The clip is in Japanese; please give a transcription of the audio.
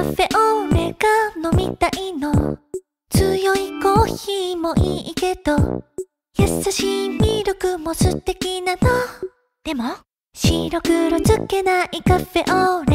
カフェオレが飲みたいの。強いコーヒーもいいけど優しいミルクも素敵なの。でも白黒つけないカフェオレ